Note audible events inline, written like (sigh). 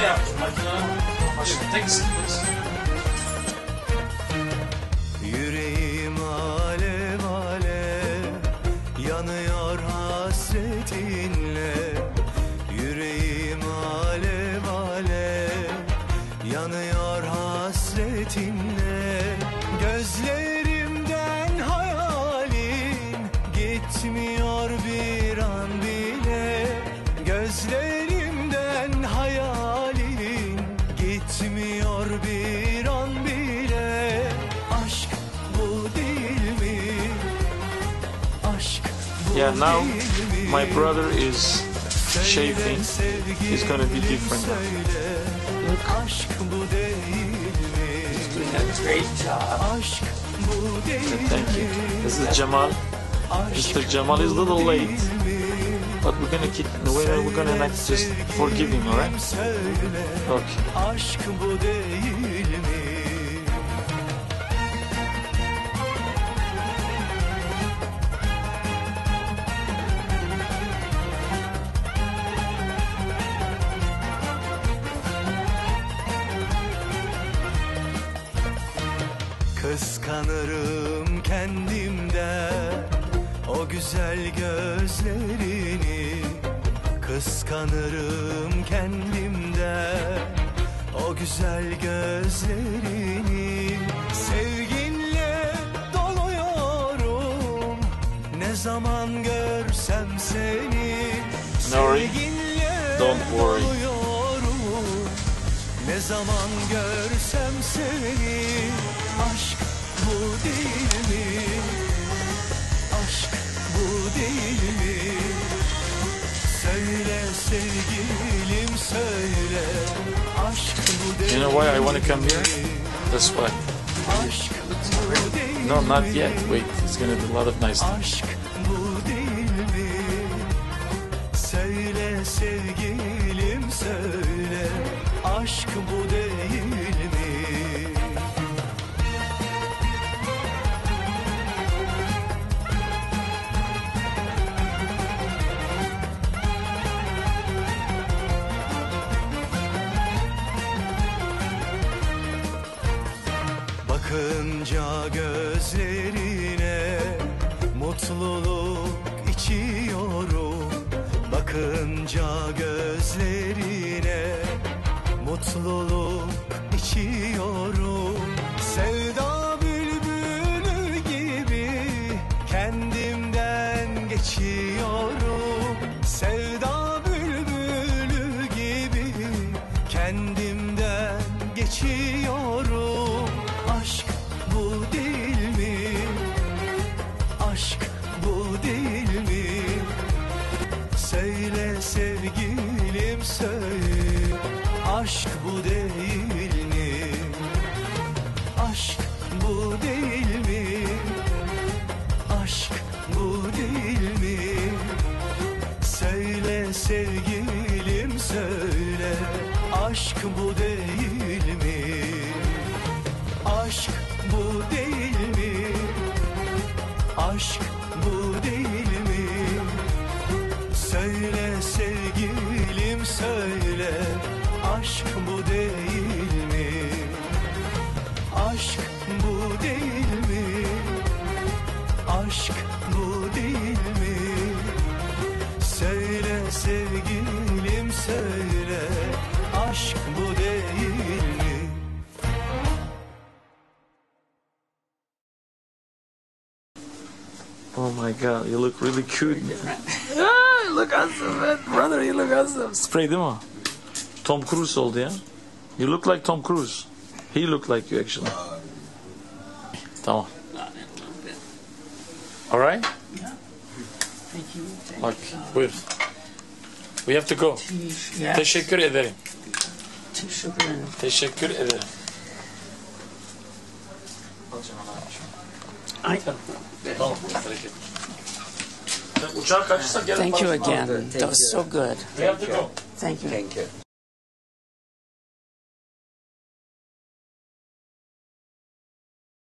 de yaptım makinenin başını tek sıkmış. Yüreğim alev alev yanıyor hasretinle. Yüreğim alev alev yanıyor hasretinle. Gözlerimden hayalin gitmiyor bir an bile. Gözlerimden Yeah, now my brother is shaving. He's gonna be different now. Look. Bu değil mi? Great job. Thank you. This is Jamal. Mr. Jamal is a little late, but we're gonna keep. We're, we're gonna like just forgive him, alright? Okay. Kıskanırım kendimden o güzel gözlerini. Kıskanırım kendimden o güzel gözlerini. Sevginle doluyorum ne zaman görsem seni. Sevginle don't worry. doluyorum ne zaman görsem seni Aşk bu değil mi? Aşk bu değil mi? Söyle sevgilim söyle Aşk bu değil You know why I want to come here? That's why. Aşk bu değil No, not yet. Wait, it's gonna be a lot of nice things. Aşk bu değil mi? Söyle sevgilim söyle Aşk bu değil mi? Bakınca gözlerine mutluluk içiyorum. Bakınca gözlerine mutluluk içiyorum. Sevda bülbülü gibi kendimden geçiyorum. Sevda bülbülü gibi kendimden geçiyorum Aşk bu değil mi? Aşk bu değil mi? Aşk bu değil mi? Söyle sevgilim söyle Aşk bu değil mi? Aşk bu değil mi? Aşk Aşk bu değil mi? Aşk bu değil mi? Aşk bu değil mi? Söyle sevgilim söyle Aşk bu değil mi? Oh my god, you look really cute. (laughs) ah, you look awesome, man. Brother, you look awesome. Spray değil mi o? Tom Cruise oldu ya. You look like Tom Cruise. He looked like you actually. Tamam. Alright? Thank you. Thank Bak, you. buyur. We have to go. Yes. Teşekkür ederim. Teşekkür ederim. Teşekkür ederim. Tamam, hareket. Uçağa kaçırsak gelin Thank you again. That was so good. We have to go. Thank you. Thank you.